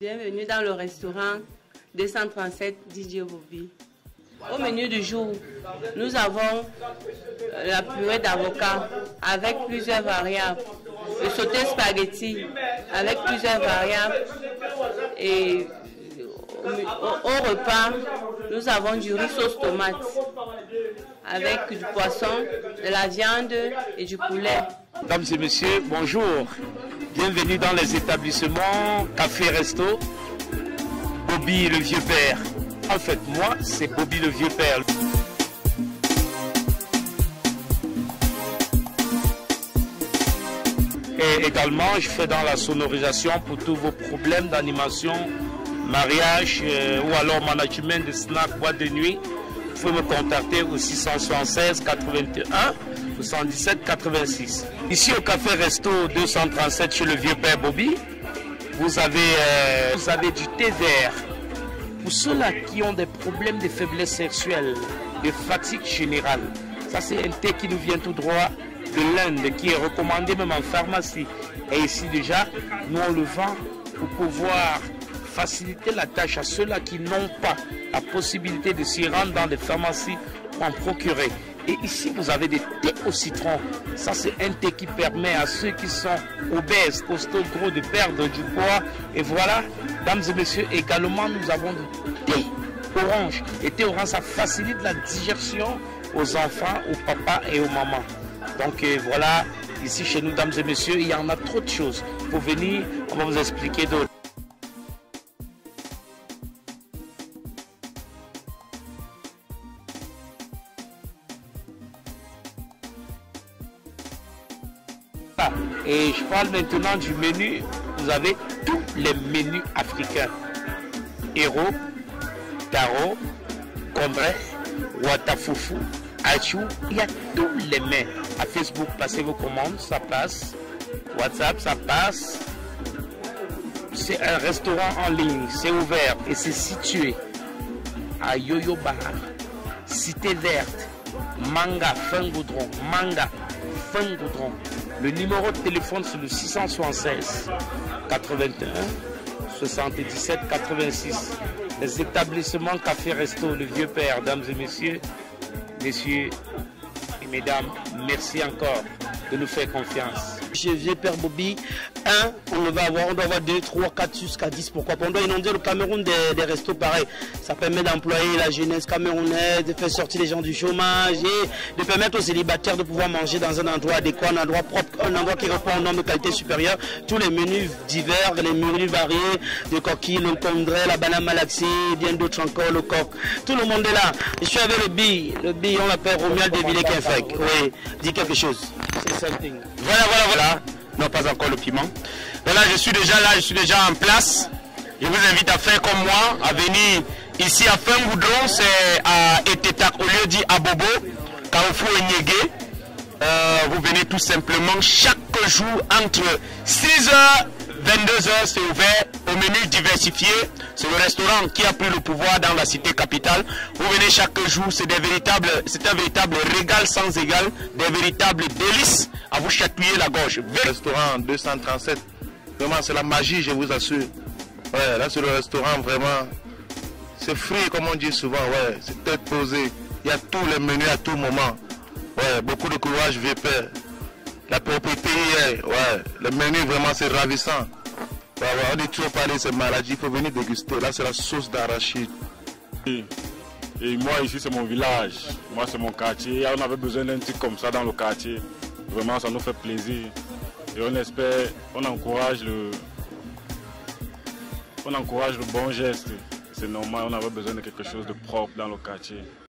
Bienvenue dans le restaurant 237 DJ Bobby. Au menu du jour, nous avons la purée d'avocat avec plusieurs variables, le sauté spaghetti avec plusieurs variables. Et au, au repas, nous avons du riz sauce tomate avec du poisson, de la viande et du poulet. Mesdames et messieurs, bonjour. Bienvenue dans les établissements Café Resto. Bobby le vieux père. En fait, moi, c'est Bobby le vieux père. Et également, je fais dans la sonorisation pour tous vos problèmes d'animation, mariage euh, ou alors management de snack boîte de nuit. Vous pouvez me contacter au 676 81 77 86. Ici au Café Resto 237 chez le vieux père Bobby, vous avez, euh, vous avez du thé vert. Pour ceux-là qui ont des problèmes de faiblesse sexuelle, de fatigue générale, ça c'est un thé qui nous vient tout droit de l'Inde, qui est recommandé même en pharmacie. Et ici déjà, nous on le vend pour pouvoir faciliter la tâche à ceux-là qui n'ont pas la possibilité de s'y rendre dans les pharmacies pour en procurer. Et ici, vous avez des thés au citron. Ça, c'est un thé qui permet à ceux qui sont obèses, costauds, gros, de perdre du poids. Et voilà, dames et messieurs, également, nous avons du thé orange. Et thé orange, ça facilite la digestion aux enfants, aux papas et aux mamans. Donc euh, voilà, ici chez nous, dames et messieurs, il y en a trop de choses. Pour venir, on va vous expliquer d'autres. Et je parle maintenant du menu. Vous avez tous les menus africains. Héros, Taro, Combré, Watafufu, Achou. Il y a tous les mets. À Facebook, passez vos commandes, ça passe. WhatsApp, ça passe. C'est un restaurant en ligne, c'est ouvert et c'est situé à Yoyo Bar, Cité Verte, Manga, Fungoudron, Manga, Le numéro de téléphone c'est le 676 81 77 86. Les établissements Café Resto, le vieux père, dames et messieurs, messieurs et mesdames, merci encore de nous faire confiance. Chez Vieux Père Bobby, un, on va avoir, on doit avoir 2, 3, 4 jusqu'à 10, pourquoi? On doit inonder le Cameroun des, restos pareils. Ça permet d'employer la jeunesse camerounaise, de faire sortir les gens du chômage et de permettre aux célibataires de pouvoir manger dans un endroit adéquat, un endroit propre, un endroit qui répond au nombre de qualité supérieure. Tous les menus divers, les menus variés, de coquilles, le condré, la banane malaxée, bien d'autres encore, le coq. Tout le monde est là. Je suis avec le bill. Le bill, on l'appelle Romuald de Villers-Quinfec. Oui, dis quelque chose. Voilà, voilà, voilà. Non, pas encore le piment. Voilà, je suis déjà là, je suis déjà en place. Je vous invite à faire comme moi, à venir ici à Fingoudron, c'est à Etetak, au lieu dit à Bobo, Carrefour et. Euh, vous venez tout simplement chaque jour entre 6h 22h, c'est ouvert au menu diversifié. C'est le restaurant qui a pris le pouvoir dans la cité capitale. Vous venez chaque jour, c'est des véritables, c'est un véritable régal sans égal, des véritables délices à vous chatouiller la gorge. Restaurant 237, vraiment c'est la magie, je vous assure. Ouais, là c'est le restaurant vraiment, c'est free comme on dit souvent, ouais, c'est tête posée. Il y a tous les menus à tout moment. Ouais, beaucoup de courage, père. La propriété, ouais, le menu vraiment c'est ravissant. Ouais, ouais, on est toujours parlé de ces maladies, il faut venir déguster. Là c'est la sauce d'arachide. Et, moi ici c'est mon village, moi c'est mon quartier. On avait besoin d'un truc comme ça dans le quartier. Vraiment ça nous fait plaisir. Et on espère, on encourage le, on encourage le bon geste. C'est normal, on avait besoin de quelque chose de propre dans le quartier.